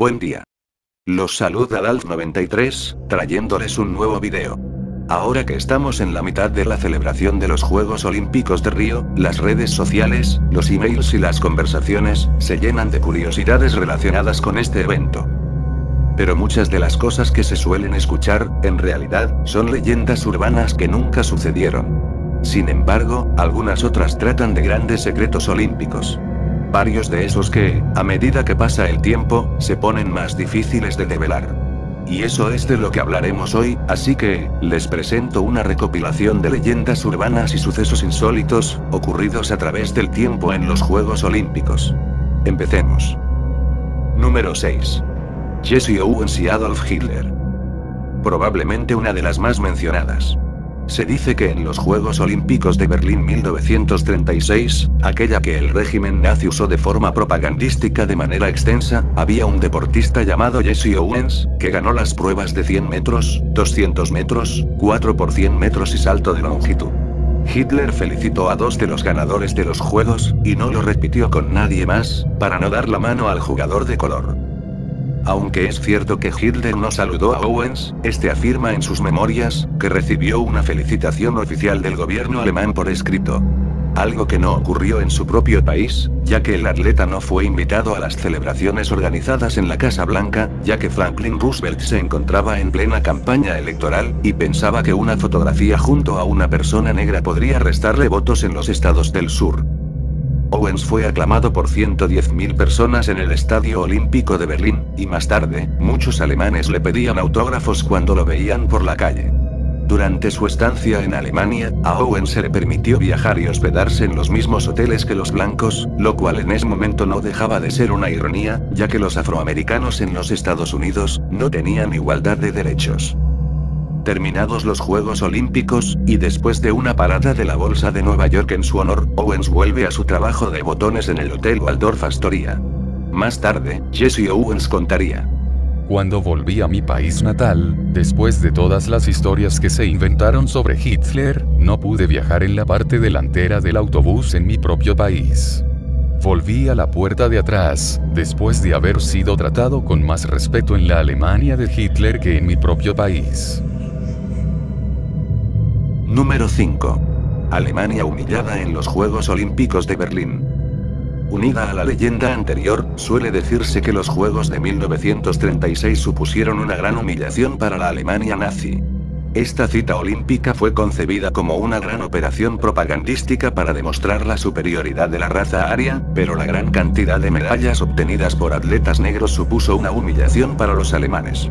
Buen día. Los saluda Dalf93, trayéndoles un nuevo video. Ahora que estamos en la mitad de la celebración de los Juegos Olímpicos de Río, las redes sociales, los emails y las conversaciones, se llenan de curiosidades relacionadas con este evento. Pero muchas de las cosas que se suelen escuchar, en realidad, son leyendas urbanas que nunca sucedieron. Sin embargo, algunas otras tratan de grandes secretos olímpicos. Varios de esos que, a medida que pasa el tiempo, se ponen más difíciles de develar. Y eso es de lo que hablaremos hoy, así que, les presento una recopilación de leyendas urbanas y sucesos insólitos, ocurridos a través del tiempo en los Juegos Olímpicos. Empecemos. Número 6. Jesse Owens y Adolf Hitler. Probablemente una de las más mencionadas. Se dice que en los Juegos Olímpicos de Berlín 1936, aquella que el régimen nazi usó de forma propagandística de manera extensa, había un deportista llamado Jesse Owens, que ganó las pruebas de 100 metros, 200 metros, 4 por 100 metros y salto de longitud. Hitler felicitó a dos de los ganadores de los Juegos, y no lo repitió con nadie más, para no dar la mano al jugador de color. Aunque es cierto que Hitler no saludó a Owens, este afirma en sus memorias, que recibió una felicitación oficial del gobierno alemán por escrito. Algo que no ocurrió en su propio país, ya que el atleta no fue invitado a las celebraciones organizadas en la Casa Blanca, ya que Franklin Roosevelt se encontraba en plena campaña electoral, y pensaba que una fotografía junto a una persona negra podría restarle votos en los estados del sur. Owens fue aclamado por 110.000 personas en el Estadio Olímpico de Berlín, y más tarde, muchos alemanes le pedían autógrafos cuando lo veían por la calle. Durante su estancia en Alemania, a Owens se le permitió viajar y hospedarse en los mismos hoteles que los blancos, lo cual en ese momento no dejaba de ser una ironía, ya que los afroamericanos en los Estados Unidos, no tenían igualdad de derechos. Terminados los Juegos Olímpicos, y después de una parada de la Bolsa de Nueva York en su honor, Owens vuelve a su trabajo de botones en el Hotel Waldorf Astoria. Más tarde, Jesse Owens contaría. Cuando volví a mi país natal, después de todas las historias que se inventaron sobre Hitler, no pude viajar en la parte delantera del autobús en mi propio país. Volví a la puerta de atrás, después de haber sido tratado con más respeto en la Alemania de Hitler que en mi propio país. Número 5. Alemania humillada en los Juegos Olímpicos de Berlín. Unida a la leyenda anterior, suele decirse que los Juegos de 1936 supusieron una gran humillación para la Alemania nazi. Esta cita olímpica fue concebida como una gran operación propagandística para demostrar la superioridad de la raza aria, pero la gran cantidad de medallas obtenidas por atletas negros supuso una humillación para los alemanes.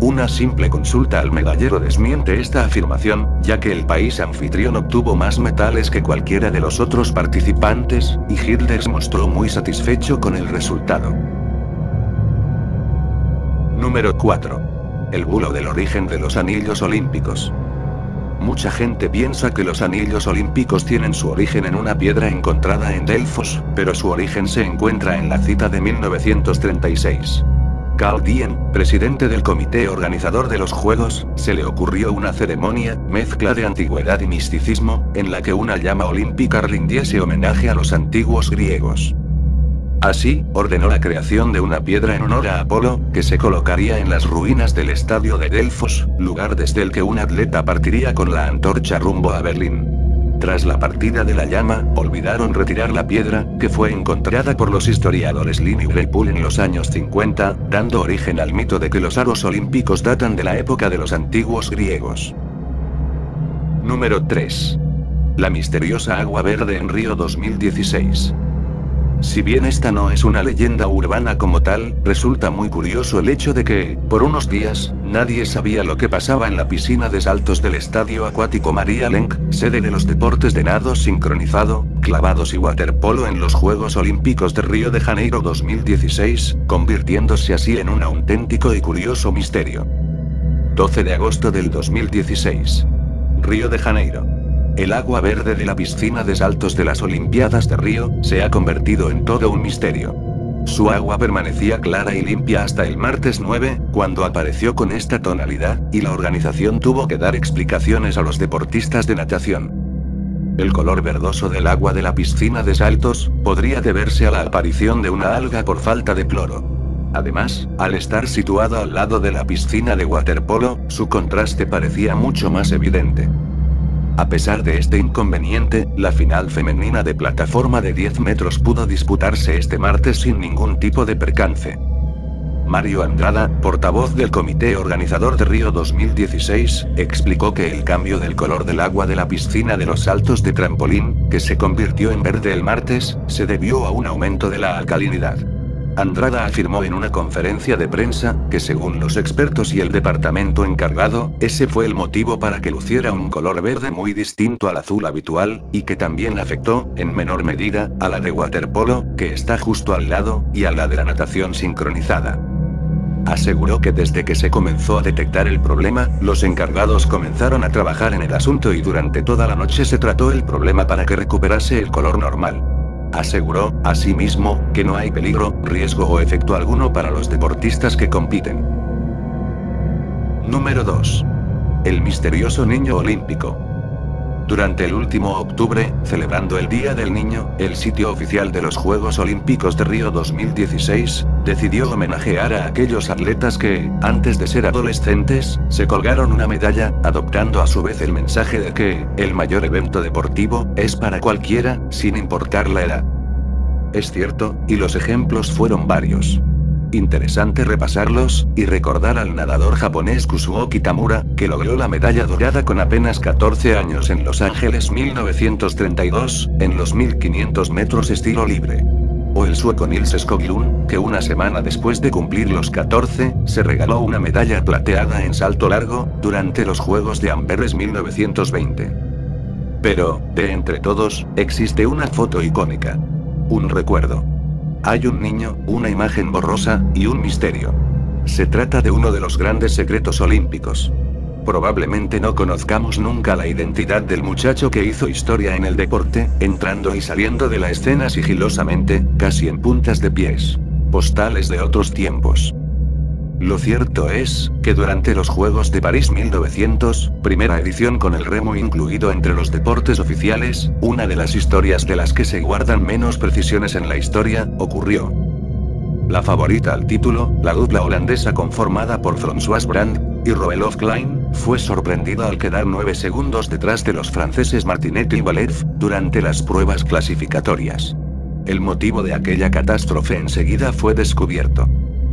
Una simple consulta al medallero desmiente esta afirmación, ya que el país anfitrión obtuvo más metales que cualquiera de los otros participantes, y Hitler se mostró muy satisfecho con el resultado. Número 4. El bulo del origen de los anillos olímpicos. Mucha gente piensa que los anillos olímpicos tienen su origen en una piedra encontrada en Delfos, pero su origen se encuentra en la cita de 1936. Carl Diem, presidente del comité organizador de los Juegos, se le ocurrió una ceremonia, mezcla de antigüedad y misticismo, en la que una llama olímpica rindiese homenaje a los antiguos griegos. Así, ordenó la creación de una piedra en honor a Apolo, que se colocaría en las ruinas del estadio de Delfos, lugar desde el que un atleta partiría con la antorcha rumbo a Berlín. Tras la partida de la llama, olvidaron retirar la piedra, que fue encontrada por los historiadores Lin y Greypool en los años 50, dando origen al mito de que los aros olímpicos datan de la época de los antiguos griegos. Número 3. La misteriosa agua verde en Río 2016. Si bien esta no es una leyenda urbana como tal, resulta muy curioso el hecho de que, por unos días, nadie sabía lo que pasaba en la piscina de saltos del Estadio Acuático María Lenk, sede de los deportes de nado sincronizado, clavados y waterpolo en los Juegos Olímpicos de Río de Janeiro 2016, convirtiéndose así en un auténtico y curioso misterio. 12 de agosto del 2016. Río de Janeiro. El agua verde de la piscina de saltos de las Olimpiadas de Río, se ha convertido en todo un misterio. Su agua permanecía clara y limpia hasta el martes 9, cuando apareció con esta tonalidad, y la organización tuvo que dar explicaciones a los deportistas de natación. El color verdoso del agua de la piscina de saltos, podría deberse a la aparición de una alga por falta de cloro. Además, al estar situado al lado de la piscina de waterpolo, su contraste parecía mucho más evidente. A pesar de este inconveniente, la final femenina de plataforma de 10 metros pudo disputarse este martes sin ningún tipo de percance. Mario Andrada, portavoz del comité organizador de Río 2016, explicó que el cambio del color del agua de la piscina de los saltos de trampolín, que se convirtió en verde el martes, se debió a un aumento de la alcalinidad. Andrada afirmó en una conferencia de prensa, que según los expertos y el departamento encargado, ese fue el motivo para que luciera un color verde muy distinto al azul habitual, y que también afectó, en menor medida, a la de waterpolo, que está justo al lado, y a la de la natación sincronizada. Aseguró que desde que se comenzó a detectar el problema, los encargados comenzaron a trabajar en el asunto y durante toda la noche se trató el problema para que recuperase el color normal. Aseguró, asimismo, que no hay peligro, riesgo o efecto alguno para los deportistas que compiten. Número 2. El misterioso niño olímpico. Durante el último octubre, celebrando el Día del Niño, el sitio oficial de los Juegos Olímpicos de Río 2016, decidió homenajear a aquellos atletas que, antes de ser adolescentes, se colgaron una medalla, adoptando a su vez el mensaje de que, el mayor evento deportivo, es para cualquiera, sin importar la edad. Es cierto, y los ejemplos fueron varios. Interesante repasarlos, y recordar al nadador japonés Kusuo Kitamura, que logró la medalla dorada con apenas 14 años en Los Ángeles 1932, en los 1500 metros estilo libre. O el sueco Nils Skoglund, que una semana después de cumplir los 14, se regaló una medalla plateada en salto largo, durante los Juegos de Amberes 1920. Pero, de entre todos, existe una foto icónica. Un recuerdo. Hay un niño, una imagen borrosa, y un misterio. Se trata de uno de los grandes secretos olímpicos. Probablemente no conozcamos nunca la identidad del muchacho que hizo historia en el deporte, entrando y saliendo de la escena sigilosamente, casi en puntas de pies. Postales de otros tiempos. Lo cierto es, que durante los Juegos de París 1900, primera edición con el remo incluido entre los deportes oficiales, una de las historias de las que se guardan menos precisiones en la historia, ocurrió. La favorita al título, la dupla holandesa conformada por François Brand y Roelof Klein, fue sorprendida al quedar 9 segundos detrás de los franceses Martinet y Valev, durante las pruebas clasificatorias. El motivo de aquella catástrofe enseguida fue descubierto.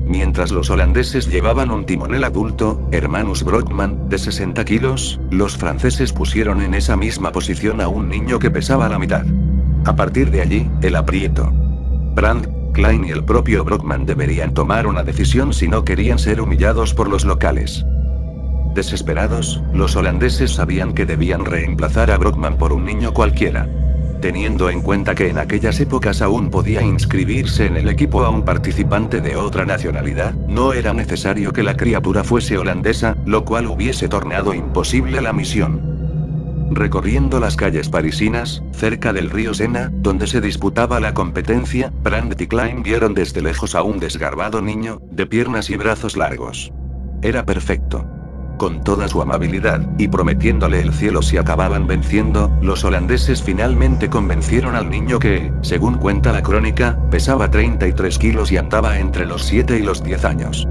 Mientras los holandeses llevaban un timonel adulto, Hermanus Brockman, de 60 kilos, los franceses pusieron en esa misma posición a un niño que pesaba la mitad. A partir de allí, el aprieto. Brand, Klein y el propio Brockman deberían tomar una decisión si no querían ser humillados por los locales. Desesperados, los holandeses sabían que debían reemplazar a Brockman por un niño cualquiera. Teniendo en cuenta que en aquellas épocas aún podía inscribirse en el equipo a un participante de otra nacionalidad, no era necesario que la criatura fuese holandesa, lo cual hubiese tornado imposible la misión. Recorriendo las calles parisinas, cerca del río Sena, donde se disputaba la competencia, Brandt y Klein vieron desde lejos a un desgarbado niño, de piernas y brazos largos. Era perfecto. Con toda su amabilidad, y prometiéndole el cielo si acababan venciendo, los holandeses finalmente convencieron al niño que, según cuenta la crónica, pesaba 33 kilos y andaba entre los 7 y los 10 años.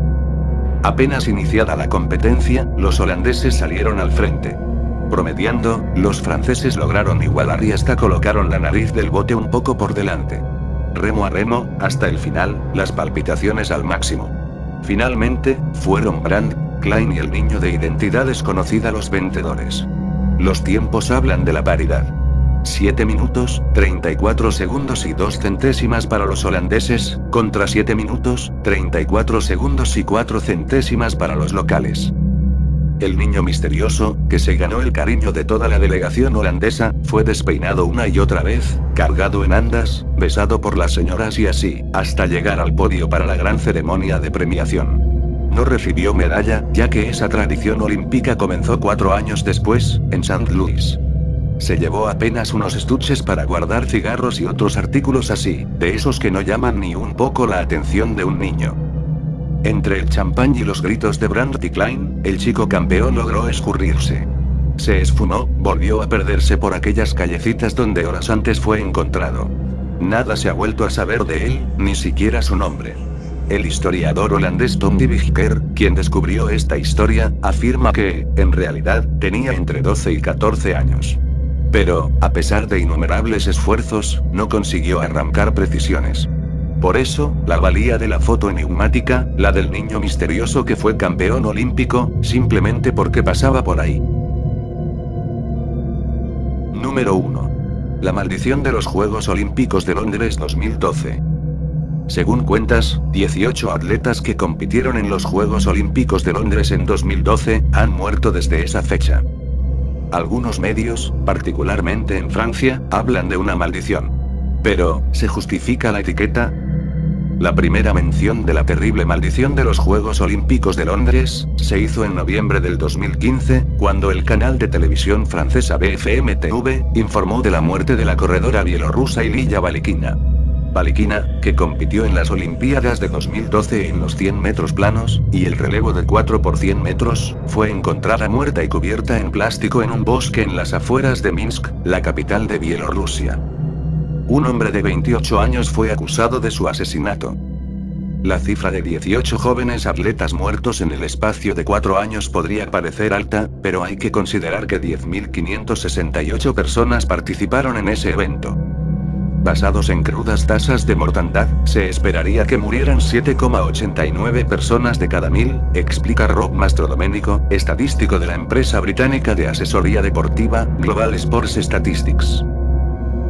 Apenas iniciada la competencia, los holandeses salieron al frente. Promediando, los franceses lograron igualar y hasta colocaron la nariz del bote un poco por delante. Remo a remo, hasta el final, las palpitaciones al máximo. Finalmente, fueron Brandt, Klein y el niño de identidad desconocida los vencedores. Los tiempos hablan de la paridad. 7 minutos, 34 segundos y 2 centésimas para los holandeses, contra 7 minutos, 34 segundos y 4 centésimas para los locales. El niño misterioso, que se ganó el cariño de toda la delegación holandesa, fue despeinado una y otra vez, cargado en andas, besado por las señoras y así, hasta llegar al podio para la gran ceremonia de premiación. No recibió medalla, ya que esa tradición olímpica comenzó cuatro años después, en St. Louis. Se llevó apenas unos estuches para guardar cigarros y otros artículos así, de esos que no llaman ni un poco la atención de un niño. Entre el champán y los gritos de Brandt y Klein, el chico campeón logró escurrirse. Se esfumó, volvió a perderse por aquellas callecitas donde horas antes fue encontrado. Nada se ha vuelto a saber de él, ni siquiera su nombre. El historiador holandés Tom de quien descubrió esta historia, afirma que, en realidad, tenía entre 12 y 14 años. Pero, a pesar de innumerables esfuerzos, no consiguió arrancar precisiones. Por eso, la valía de la foto enigmática, la del niño misterioso que fue campeón olímpico, simplemente porque pasaba por ahí. Número 1. La maldición de los Juegos Olímpicos de Londres 2012. Según cuentas, 18 atletas que compitieron en los Juegos Olímpicos de Londres en 2012, han muerto desde esa fecha. Algunos medios, particularmente en Francia, hablan de una maldición. Pero, ¿se justifica la etiqueta? La primera mención de la terrible maldición de los Juegos Olímpicos de Londres, se hizo en noviembre del 2015, cuando el canal de televisión francesa BFM TV, informó de la muerte de la corredora bielorrusa Ilya Balikina. Balikina, que compitió en las Olimpiadas de 2012 en los 100 metros planos, y el relevo de 4 por 100 metros, fue encontrada muerta y cubierta en plástico en un bosque en las afueras de Minsk, la capital de Bielorrusia. Un hombre de 28 años fue acusado de su asesinato. La cifra de 18 jóvenes atletas muertos en el espacio de 4 años podría parecer alta, pero hay que considerar que 10.568 personas participaron en ese evento. Basados en crudas tasas de mortandad, se esperaría que murieran 7,89 personas de cada mil, explica Rob Mastrodomenico, estadístico de la empresa británica de asesoría deportiva, Global Sports Statistics.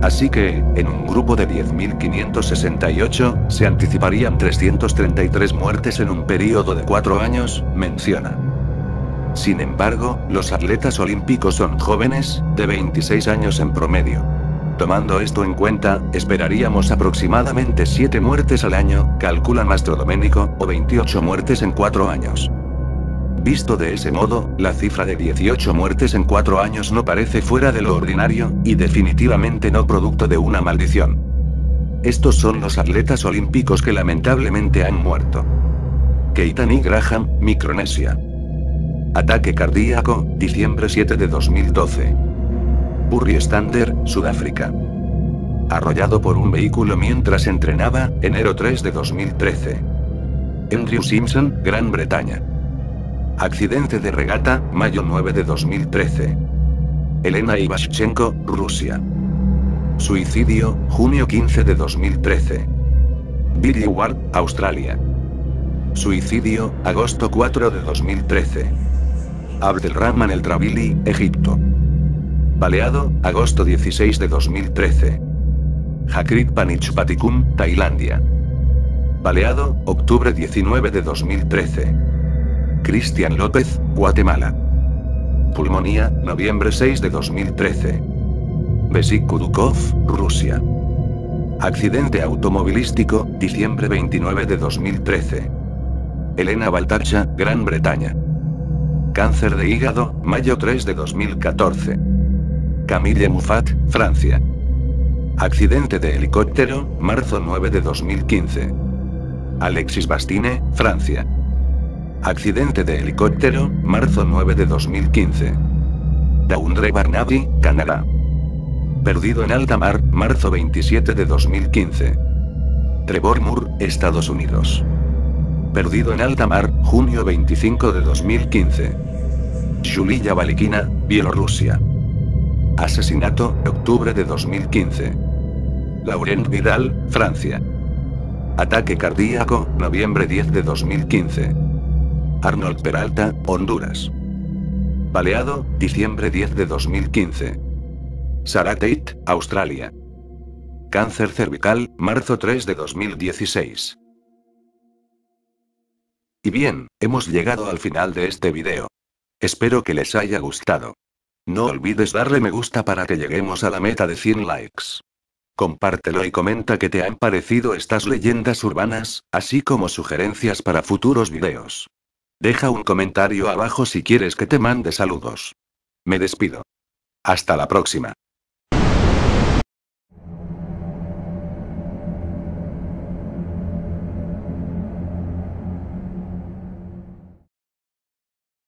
Así que, en un grupo de 10.568, se anticiparían 333 muertes en un periodo de cuatro años, menciona. Sin embargo, los atletas olímpicos son jóvenes, de 26 años en promedio. Tomando esto en cuenta, esperaríamos aproximadamente 7 muertes al año, calcula Mastro Domenico, o 28 muertes en 4 años. Visto de ese modo, la cifra de 18 muertes en 4 años no parece fuera de lo ordinario, y definitivamente no producto de una maldición. Estos son los atletas olímpicos que lamentablemente han muerto. Keitani Graham, Micronesia. Ataque cardíaco, diciembre 7 de 2012. Burry Stander, Sudáfrica. Arrollado por un vehículo mientras entrenaba, enero 3 de 2013. Andrew Simpson, Gran Bretaña. Accidente de regata, mayo 9 de 2013. Elena Ivashchenko, Rusia. Suicidio, junio 15 de 2013. Billy Ward, Australia. Suicidio, agosto 4 de 2013. Abdelrahman El Travili, Egipto. Baleado, agosto 16 de 2013. Hakrit Panichpatikum, Tailandia. Baleado, octubre 19 de 2013. Cristian López, Guatemala. Pulmonía, noviembre 6 de 2013. Besik Kudukov, Rusia. Accidente automovilístico, diciembre 29 de 2013. Elena Baltacha, Gran Bretaña. Cáncer de hígado, mayo 3 de 2014. Camille Muffat, Francia. Accidente de helicóptero, marzo 9 de 2015. Alexis Bastine, Francia. Accidente de helicóptero, marzo 9 de 2015. Daundre Barnaby, Canadá. Perdido en alta mar, marzo 27 de 2015. Trevor Moore, Estados Unidos. Perdido en alta mar, junio 25 de 2015. Julia Balikina, Bielorrusia. Asesinato, octubre de 2015. Laurent Vidal, Francia. Ataque cardíaco, noviembre 10 de 2015. Arnold Peralta, Honduras. Baleado, diciembre 10 de 2015. Sarah Tate, Australia. Cáncer cervical, marzo 3 de 2016. Y bien, hemos llegado al final de este video. Espero que les haya gustado. No olvides darle me gusta para que lleguemos a la meta de 100 likes. Compártelo y comenta qué te han parecido estas leyendas urbanas, así como sugerencias para futuros videos. Deja un comentario abajo si quieres que te mande saludos. Me despido. Hasta la próxima.